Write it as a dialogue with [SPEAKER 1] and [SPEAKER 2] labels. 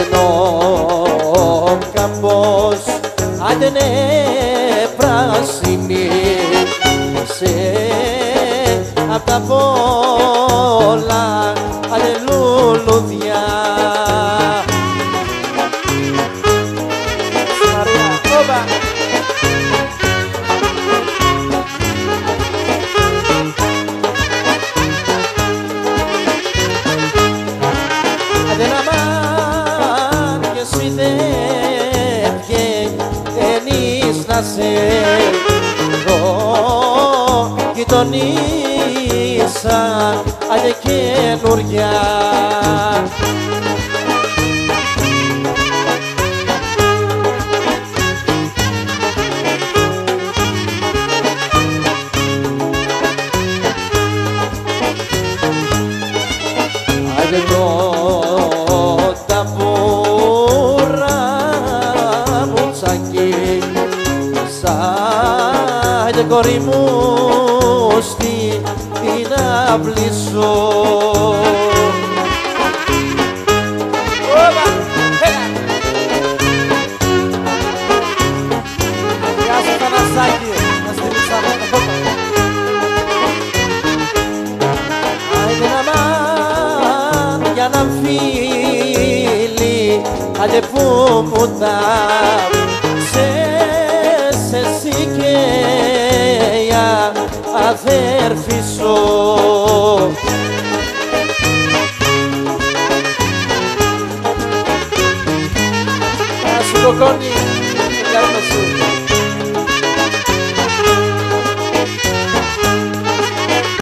[SPEAKER 1] ο καμπός άντε ναι πράσινη σε απ' τα πολλά βγαίνεις να σε δω γειτονίσα άντε καινούρια. Άντε Σαν κορί μου στην αυλή σου. Όπα, έλα. Γεια σου Θανασάκη, να στείλεις από Άιντε να μάν για να φίλει άντε που μου τα Dios, Tony.